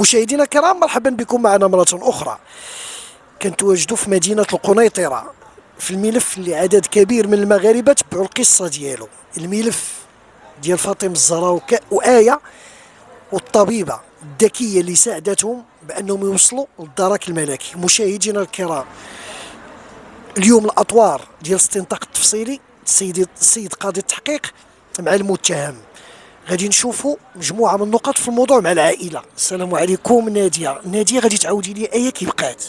مشاهدينا الكرام مرحبا بكم معنا مرة أخرى. كنتواجدوا في مدينة القنيطرة في الملف اللي عدد كبير من المغاربة تبعوا القصة ديالو. الملف ديال فاطمة الزهراء وآية والطبيبة الذكية اللي ساعدتهم بأنهم يوصلوا للدرك الملكي. مشاهدينا الكرام اليوم الأطوار ديال الاستنطاق التفصيلي السيد السيد قاضي التحقيق مع المتهم. غادي نشوفوا مجموعة من النقط في الموضوع مع العائلة. السلام عليكم نادية. نادية غادي تعاودي لي إيه كي بقات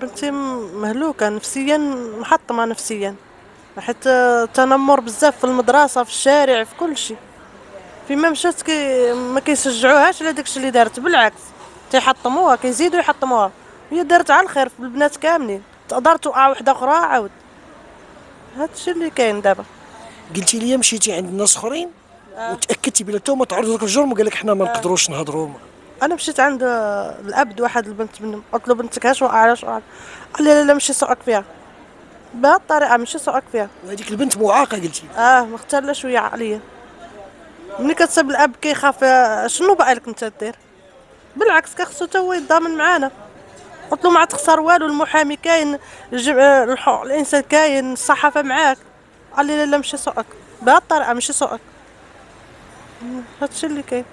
بنتي مهلوكة نفسيا محطمة نفسيا. حتى تنمر بزاف في المدرسة في الشارع في كل شيء. فيما مشات كي ما كيشجعوهاش على داكشي اللي دارت بالعكس. تيحطموها كيزيدوا يحطموها. هي دارت على الخير في البنات كاملين. تقدر توقع وحدة أخرى عاود. هادشي اللي كاين دابا. قلتي لي مشيتي عند ناس أخرين؟ آه. وتأكدتي بلي توما تعرضوا لك الجرم وقال لك حنا ما آه. نقدروش نهضروا. أنا مشيت عند الأب واحد البنت منهم قلت له بنتك هاش وقع قال لي لا لا ماشي سوقك فيها. بهذه الطريقة ماشي سوقك فيها. وهذيك البنت معاقه قلتي. آه مختله شوية عقليا ملي كتسب الأب كيخاف آه، شنو بقى لك أنت دير؟ بالعكس كخصو حتى هو يتضامن معانا. قلت له ما تخسر والو المحامي كاين الإنسان كاين الصحافة معاك. قال لي لا لا ماشي سوقك. بهذه الطريقة ماشي سوقك. هادشي اللي كاين.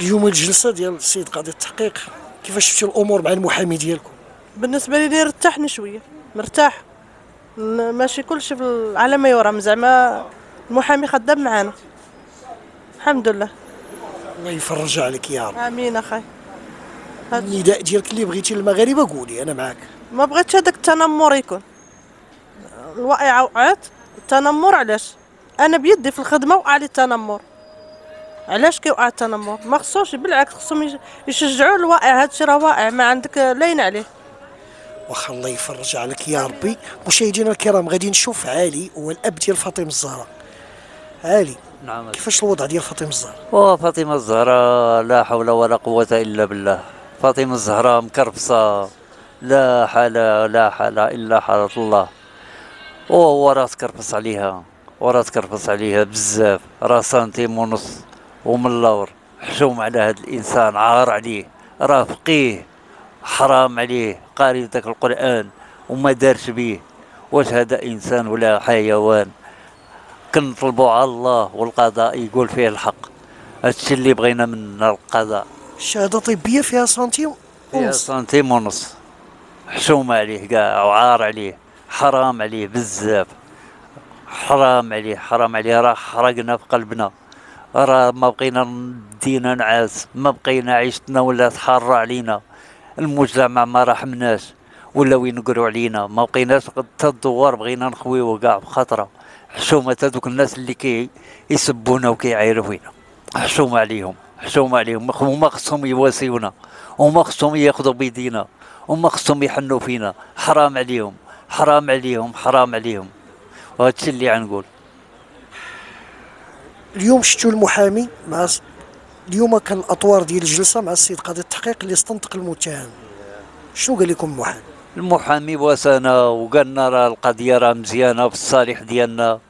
اليوم الجلسة ديال السيد قاضي التحقيق كيفاش شفتي الأمور مع المحامي ديالكم؟ بالنسبة لي رتاحني شوية مرتاح. ماشي كلشي على ما يرام زعما المحامي خدام معانا. الحمد لله. الله يفرج عليك يا رب. آمين اخاي النداء ديالك اللي بغيتي للمغاربة قولي أنا معاك. ما بغيتش هذاك التنمر يكون. الواقعه وقعت. التنمر علاش؟ أنا بيدي في الخدمة وقع لي التنمر. علاش كيوقع التنمر ما خصوش بالعكس خصهم يشجعوا الواقع. هادشي راه واقع ما عندك لاين عليه. واخا الله يفرج عليك يا ربي. مشاهدينا الكرام؟ غادي نشوف علي هو الأب ديال فاطمة الزهراء. علي نعم. كيفاش الوضع ديال فاطمة الزهراء؟ فاطمة الزهراء لا حول ولا قوة إلا بالله. فاطمة الزهراء مكرفصه لا حال لا حال إلا حالة الله. وهو راه تكرفص عليها وراه تكرفص عليها بزاف. راه سنتيم ونص ومن اللور حشوم على هذا الإنسان عار عليه راه فقيه حرام عليه قاري ذاك القرآن وما دارش به واش هذا إنسان ولا حيوان؟ كنطلبوا على الله والقضاء يقول فيه الحق. هادشي اللي بغينا من القضاء. شهادة طبية فيها سنتيم فيها سنتيم ونص. حشوم عليه كاع وعار عليه حرام عليه بزاف. حرام عليه حرام عليه راه حرقنا في قلبنا. راه ما بقينا ندينا نعاس ما بقينا عيشتنا ولا تحر علينا. المجتمع ما رحمناش ولاو ينقروا علينا. ما بقيناش حتى الدوار بغينا نخويو كاع بخطره حشومة هذوك الناس اللي كي يسبونا وكيعايروا فينا حشومة عليهم حشومة عليهم. هما خصهم يواسيونا. هما خصهم ياخذوا بيدينا. هما خصهم يحنوا فينا. حرام عليهم حرام عليهم حرام عليهم. وهادشي اللي غنقول. اليوم شفتوا المحامي مع اليوم كان الأطوار ديال الجلسة مع السيد قاضي التحقيق اللي استنطق المتهم. شنو قال لكم المحامي؟ المحامي واسانا وقالنا راه القضية راه مزيانة في الصالح ديالنا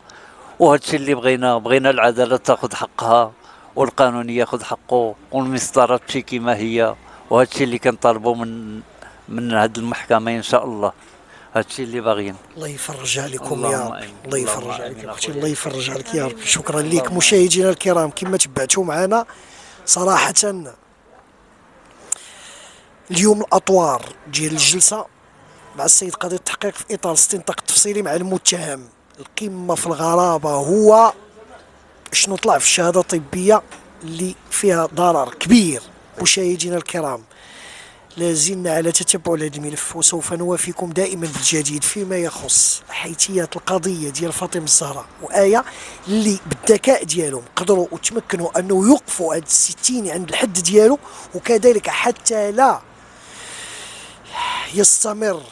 وهادشي اللي بغينا بغينا العدالة تاخذ حقها والقانون ياخذ حقه والمسطرة تمشي كما هي وهادشي اللي كنطالبوا من من هاد المحكمة إن شاء الله. هادشي اللي باغيين. الله يفرج عليكم يا رب. الله يفرج عليك أختي الله يفرج عليك يا رب. شكرا لك مشاهدينا الكرام كما تبعتوا معنا صراحة اليوم الأطوار ديال الجلسة مع السيد قاضي التحقيق في إطار استنطاق التفصيلي مع المتهم. القمة في الغرابة هو شنو طلع في الشهادة الطبية اللي فيها ضرر كبير. مشاهدينا الكرام لازلنا على تتبع هذا الملف وسوف نوافيكم دائما بالجديد فيما يخص حيثيات القضية ديال فاطمة الزهراء. وآية اللي بالذكاء ديالهم قدروا وتمكنوا أنه يوقفوا هذا الستين عند الحد ديالو وكذلك حتى لا يستمر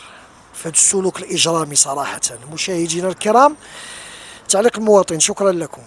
في هذا السلوك الإجرامي صراحة. مشاهدينا الكرام تعليق المواطن شكرا لكم.